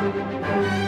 Música